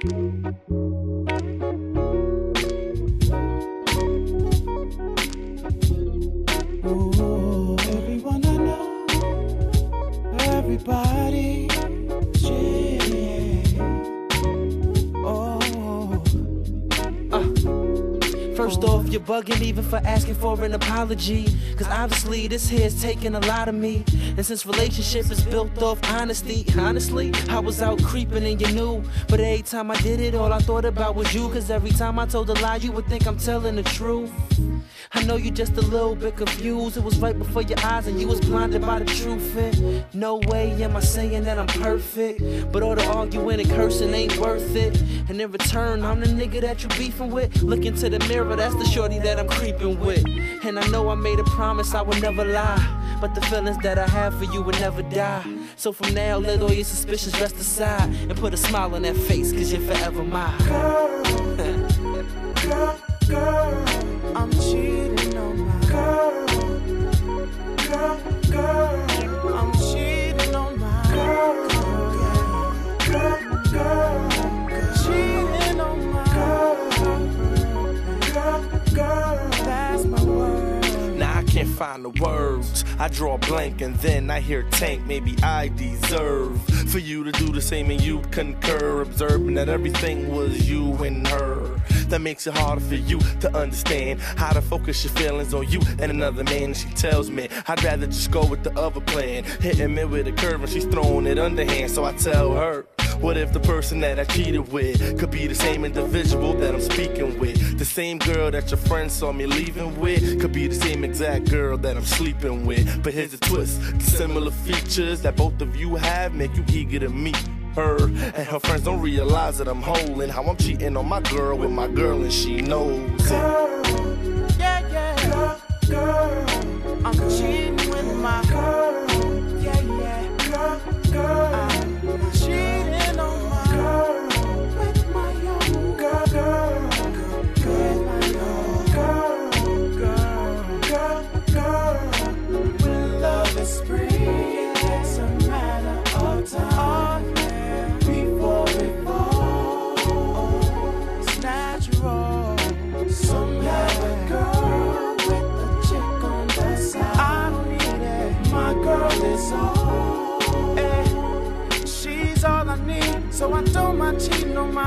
Everyone I know, everybody, You're bugging even for asking for an apology. Cause obviously, this here's taking a lot of me. And since relationship is built off honesty, honestly, I was out creeping and you knew. But every time I did it, all I thought about was you. Cause every time I told a lie, you would think I'm telling the truth. I know you're just a little bit confused. It was right before your eyes, and you was blinded by the truth. And no way am I saying that I'm perfect. But all the arguing and cursing ain't worth it. And in return, I'm the nigga that you beefing with. Look into the mirror, that's the shorty that I'm creeping with. And I know I made a promise I would never lie. But the feelings that I have for you will never die. So from now, let all your suspicions rest aside. And put a smile on that face, cause you're forever mine. Girl, girl, I'm can't find the words. I draw a blank and then I hear tank. Maybe I deserve for you to do the same and you concur, observing that everything was you and her. That makes it harder for you to understand how to focus your feelings on you and another man. And she tells me I'd rather just go with the other plan, hitting me with a curve and she's throwing it underhand. So I tell her. What if the person that I cheated with could be the same individual that I'm speaking with? The same girl that your friend saw me leaving with could be the same exact girl that I'm sleeping with. But here's the twist the similar features that both of you have make you eager to meet. Her and her friends don't realize that I'm holding how I'm cheating on my girl with my girl and she knows it. Yeah, yeah. I don't mind cheating on my